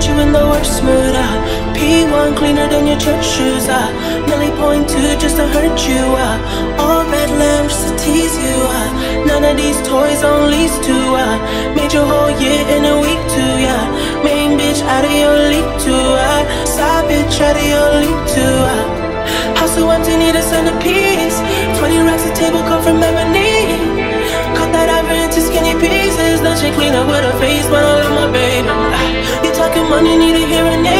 Put you in the worst mood. Uh. P1 cleaner than your church shoes. Uh. Millie point two just to hurt you. Uh. All red lamps to tease you. Uh. None of these toys on lease to. Uh. Made your whole year in a week too. Yeah. Main bitch out of your league too. Uh. Side bitch out of your league too. Uh. House so empty, need a centerpiece. 20 racks a table come from ebony. Cut that ivory into skinny pieces. Then she clean up with her face, but I love my baby. Money, need a hearing aid.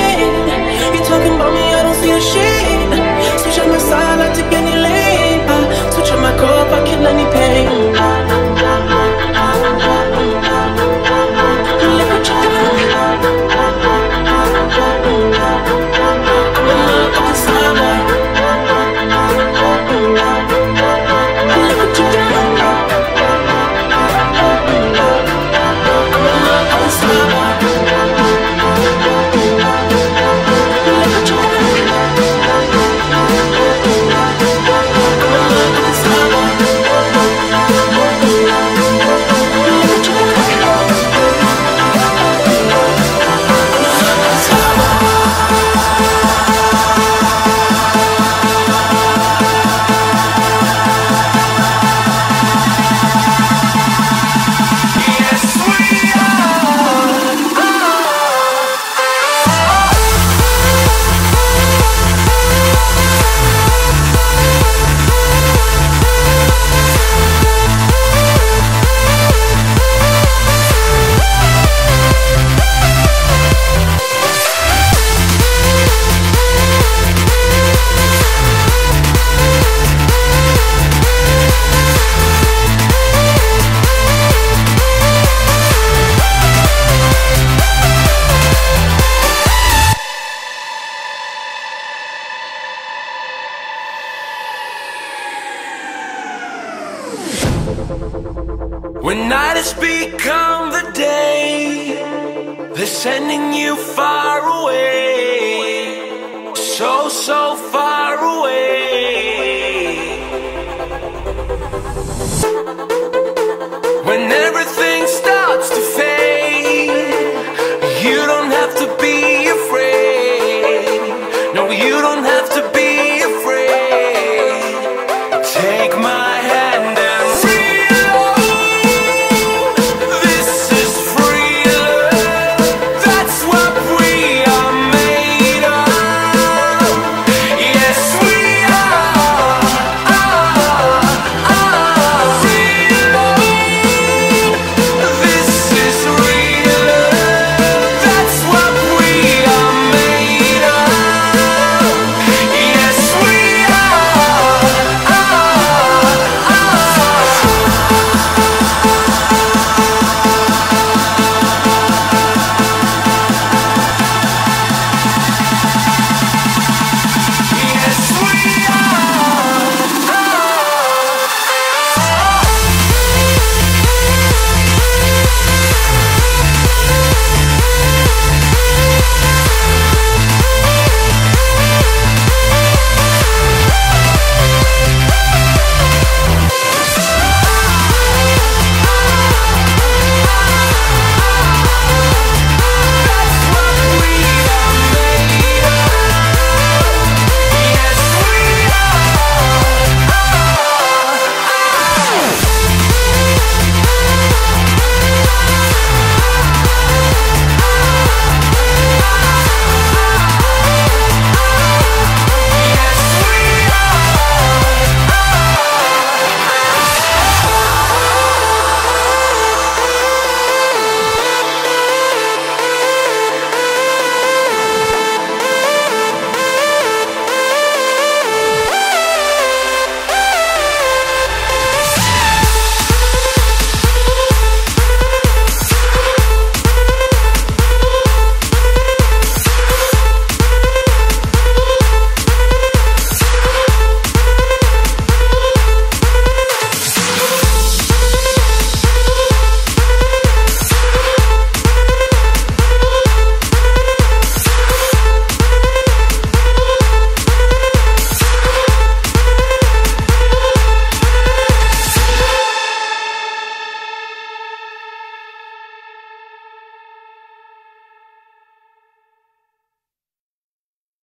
When night has become the day, they're sending you far away. So, so far away. When everything starts to fade, you don't have to be afraid. No, you don't have to be afraid. Take my